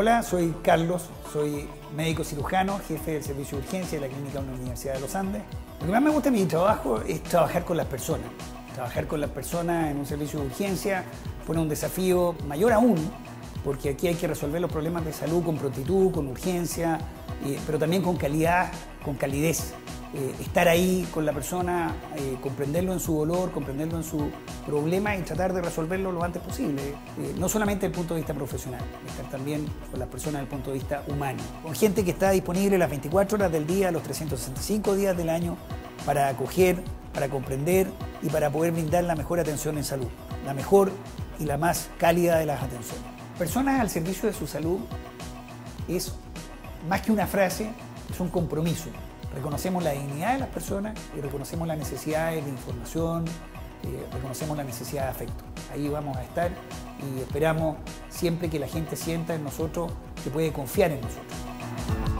Hola, soy Carlos, soy médico cirujano, jefe del servicio de urgencia de la Clínica de la Universidad de los Andes. Lo que más me gusta de mi trabajo es trabajar con las personas. Trabajar con las personas en un servicio de urgencia pone un desafío mayor aún, porque aquí hay que resolver los problemas de salud con prontitud, con urgencia, eh, pero también con calidad, con calidez. Eh, estar ahí con la persona, eh, comprenderlo en su dolor, comprenderlo en su problema y tratar de resolverlo lo antes posible. Eh, no solamente desde el punto de vista profesional, estar también con las personas desde el punto de vista humano. Con gente que está disponible las 24 horas del día, los 365 días del año, para acoger, para comprender y para poder brindar la mejor atención en salud, la mejor y la más cálida de las atenciones. Personas al servicio de su salud es más que una frase, es un compromiso reconocemos la dignidad de las personas y reconocemos las necesidades de información, eh, reconocemos la necesidad de afecto. Ahí vamos a estar y esperamos siempre que la gente sienta en nosotros que puede confiar en nosotros.